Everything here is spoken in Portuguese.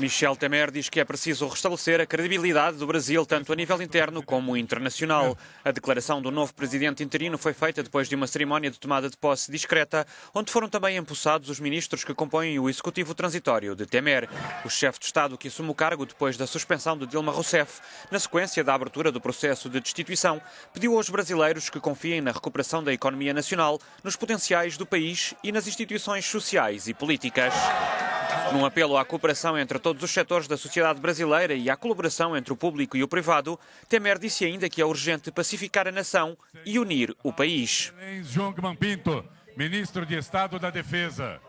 Michel Temer diz que é preciso restabelecer a credibilidade do Brasil, tanto a nível interno como internacional. A declaração do novo presidente interino foi feita depois de uma cerimónia de tomada de posse discreta, onde foram também empossados os ministros que compõem o executivo transitório de Temer. O chefe de Estado que assume o cargo depois da suspensão de Dilma Rousseff, na sequência da abertura do processo de destituição, pediu aos brasileiros que confiem na recuperação da economia nacional, nos potenciais do país e nas instituições sociais e políticas. Num apelo à cooperação entre todos os setores da sociedade brasileira e à colaboração entre o público e o privado, Temer disse ainda que é urgente pacificar a nação e unir o país. Pinto, ministro de Estado da Defesa.